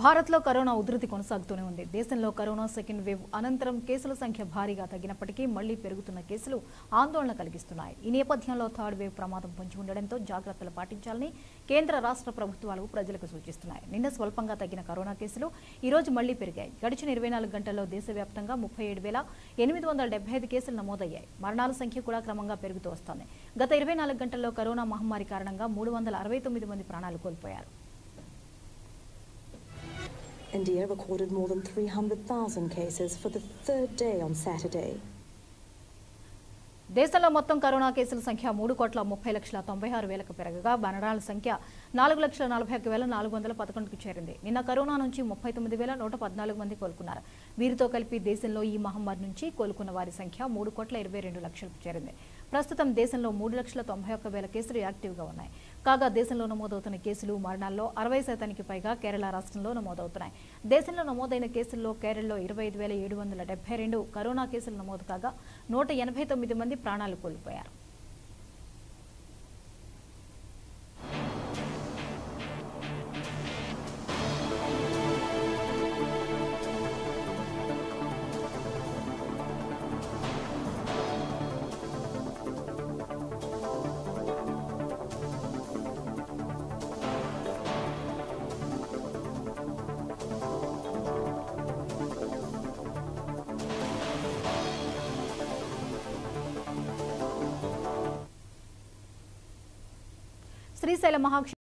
భారత్లో కరోనా ఉధృతి కొనసాగుతూనే ఉంది. దేశంలో కరోనా సెకండ్ వేవ్ అనంతరం కేసుల సంఖ్య భారీగా తగ్గినప్పటికీ మళ్ళీ పెరుగుతున్న కేసులు ఆందోళన కలిగిస్తున్నాయి. ఈ నేపథ్యంలో థర్డ్ వేవ్ ప్రమాదం పొంచి ఉండడంతో జాగ్రత్తలు పాటించాలని కేంద్ర రాష్ట్ర ప్రభుత్వాలు ప్రజలకు సూచిస్తున్నాయి. నిన్న స్వల్పంగా తగ్గిన కరోనా కేసులు ఈ రోజు మళ్ళీ పెరిగాయి. గడిచిన ఇరవై నాలుగు గంటల్లో దేశవ్యాప్తంగా ముప్పై ఏడు వేల ఎనిమిది వందల డెబ్బై ఐదు కేసులు నమోదయ్యాయి. మరణాల సంఖ్య కూడా క్రమంగా పెరుగుతూ వస్తోంది. గత ఇరవై నాలుగు గంటల్లో కరోనా మహమ్మారి కారణంగా మూడు వందల అరవై తొమ్మిది మంది ప్రాణాలు కోల్పోయారు. India recorded more than 300,000 cases for the third day on Saturday. దేశంలో మొత్తం కరోనా కేసుల సంఖ్య మూడు కోట్ల ముప్పై లక్షల తొంభై ఆరు వేలకు పెరగగా మరణాల సంఖ్య నాలుగు లక్షల నలభై ఒక్క వేల నాలుగు వందల పదకొండుకు చేరింది. నిన్న కరోనా నుంచి ముప్పై తొమ్మిది వేల నూట పద్నాలుగు మంది కోలుకున్నారు. వీరితో కలిపి దేశంలో ఈ మహమ్మారి నుంచి కోలుకున్న వారి సంఖ్య మూడు కోట్ల ఇరవై రెండు లక్షలకు చేరింది. ప్రస్తుతం దేశంలో మూడు లక్షల తొంభై ఒక్క వేల కేసులు యాక్టివ్గా ఉన్నాయి. కాగా దేశంలో నమోదవుతున్న కేసులు మరణాల్లో అరవై శాతానికి పైగా కేరళ రాష్ట్రంలో నమోదవుతున్నాయి. దేశంలో నమోదైన కేసుల్లో కేరళలో ఇరవై ఐదు వేల ఏడు వందల డెబ్బై రెండు కరోనా కేసులు నమోదు కాగా నూట ఎనభై తొమ్మిది మంది ప్రాణాలు కోల్పోయారు. శ్రీశైల మహాక్ష